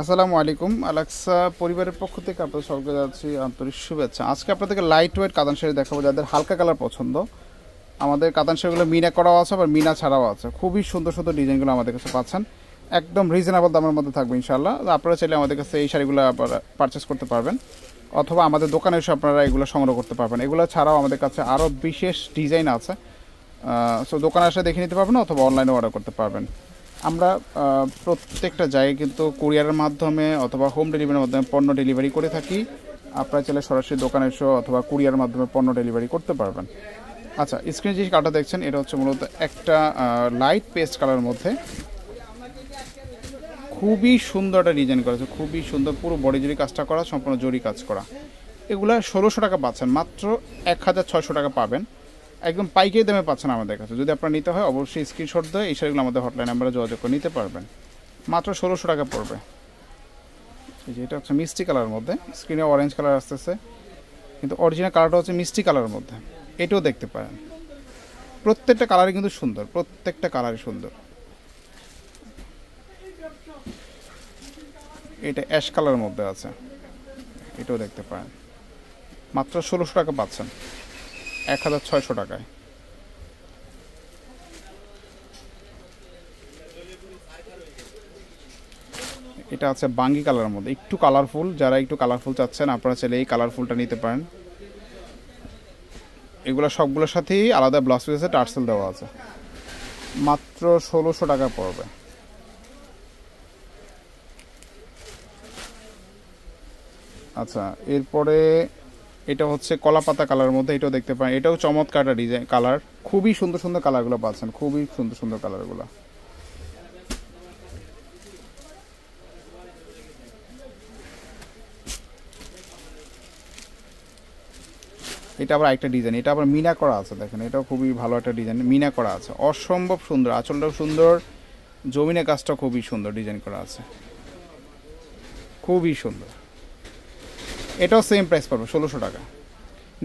আসসালামু আলাইকুম। আলাক্সা পরিবারের পক্ষ থেকে আপনাদের সকলকে যাচ্ছি আন্তরিক শুভেচ্ছা। আজকে আপনাদেরকে লাইট ওয়েট কাতান শাড়ি দেখাবো, যাদের হালকা কালার পছন্দ। আমাদের কাতান শাড়িগুলো মিনা করাও আছে, আবার মিনা ছাড়াও আছে। খুবই সুন্দর সুন্দর ডিজাইনগুলো আমাদের কাছে পাচ্ছেন। একদম রিজনেবল দামের মধ্যে থাকবে ইনশাল্লাহ আপনারা চাইলে আমাদের কাছে এই শাড়িগুলো পারচেস করতে পারবেন। অথবা আমাদের দোকানে এসে আপনারা এগুলো সংগ্রহ করতে পারবেন। এগুলো ছাড়াও আমাদের কাছে আরও বিশেষ ডিজাইন আছে। সো দোকানে এসে দেখে নিতে পারবেন অথবা অনলাইনে অর্ডার করতে পারবেন। আমরা প্রত্যেকটা জায়গায় কিন্তু কুরিয়ারের মাধ্যমে অথবা হোম ডেলিভারির মাধ্যমে পণ্য ডেলিভারি করে থাকি। আপনারা চাইলে সরাসরি দোকানে এসে অথবা কুরিয়ার মাধ্যমে পণ্য ডেলিভারি করতে পারবেন। আচ্ছা স্ক্রিনে যে কার্ডটা দেখছেন, এটা হচ্ছে মূলত একটা লাইট পেস্ট কালারের মধ্যে। খুবই সুন্দর একটা ডিজাইন করা আছে, খুবই সুন্দর, পুরো বডি জুড়ি কাজটা করা, সম্পূর্ণ জরি কাজ করা। এগুলা ষোলোশো টাকা পাচ্ছেন, মাত্র এক হাজার ছয়শো টাকা পাবেন। একদম পাইকারি দামে পাচ্ছেন আমাদের কাছে। যদি আপনার নিতে হয়, অবশ্যই স্ক্রিনশট দিয়ে এই শাড়িগুলো আমাদের হটলাইন নাম্বারে যোগাযোগ করে নিতে পারবেন। মাত্র ষোলোশো টাকা পড়বে। এই যে এটা হচ্ছে মিষ্টি কালারের মধ্যে। স্ক্রিনে অরেঞ্জ কালার আসতেছে। কিন্তু অরিজিনাল কালারটা হচ্ছে মিষ্টি কালারের মধ্যে। এটাও দেখতে পারেন। প্রত্যেকটা কালারই কিন্তু সুন্দর। প্রত্যেকটা কালারই সুন্দর। এটা অ্যাশ কালারের মধ্যে আছে। এটাও দেখতে পারেন। মাত্র ষোলোশো টাকা পাচ্ছেন। এক হাজার ছয়শো টাকায়। এটা আছে বাঙ্গি কালারের মধ্যে। একটু কালারফুল যারা একটু কালারফুল চাচ্ছেন, আপনারা চাইলে এই কালারফুলটা নিতে পারেন। এগুলো সবগুলোর সাথেই আলাদা ব্লাউজ পিসে টার্সেল দেওয়া আছে। মাত্র ষোলোশো টাকা পড়বে। আচ্ছা এরপরে এটা হচ্ছে কলা পাতা কালারের মধ্যে, এটাও দেখতে পারেন। এটাও চমৎকার ডিজাইন কালার খুবই সুন্দর সুন্দর কালারগুলো পাচ্ছেন, খুবই সুন্দর সুন্দর কালারগুলো এটা আবার একটা ডিজাইন এটা আবার মিনা করা আছে, দেখেন। এটাও খুবই ভালো একটা ডিজাইন মিনা করা আছে। অসম্ভব সুন্দর, আঁচলটাও সুন্দর জমিনের কাজটা খুবই সুন্দর ডিজাইন করা আছে। খুবই সুন্দর। এটাও সেম প্রাইস পাবো ষোলোশো টাকা।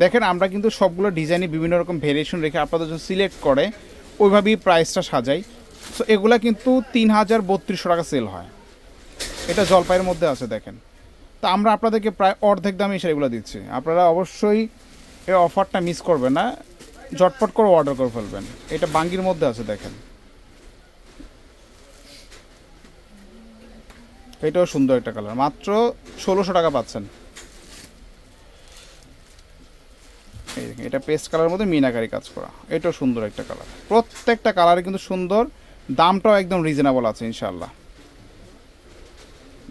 দেখেন, আমরা কিন্তু সবগুলো ডিজাইনে বিভিন্ন রকম ভেরিয়েশন রেখে আপনাদের জন্য সিলেক্ট করে ওইভাবেই প্রাইসটা সাজাই। সো এগুলা কিন্তু তিন হাজার বত্রিশশো টাকা সেল হয়। এটা জলপাইয়ের মধ্যে আছে, দেখেন। তা আমরা আপনাদেরকে প্রায় অর্ধেক দামে শাড়িগুলো দিচ্ছি। আপনারা অবশ্যই এই অফারটা মিস করবেন না। ঝটপট করে অর্ডার করে ফেলবেন। এটা বাঙ্গির মধ্যে আছে, দেখেন। এটাও সুন্দর একটা কালার মাত্র ষোলোশো টাকা পাচ্ছেন এই দেখেন, এটা পেস্ট কালারের মধ্যে মিনাকারি কাজ করা। এটাও সুন্দর একটা কালার প্রত্যেকটা কালারে কিন্তু সুন্দর, দামটাও একদম রিজনেবল আছে ইনশাল্লাহ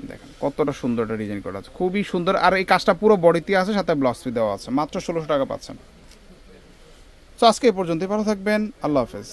দেখেন, কতটা সুন্দর একটা ডিজাইন করা আছে। খুবই সুন্দর, আর এই কাজটা পুরো বডিতে আছে, সাথে ব্লাউজ ফি দেওয়া আছে। মাত্র ষোলোশো টাকা পাচ্ছেন। তো আজকে এই পর্যন্তই, ভালো থাকবেন। আল্লাহ হাফেজ।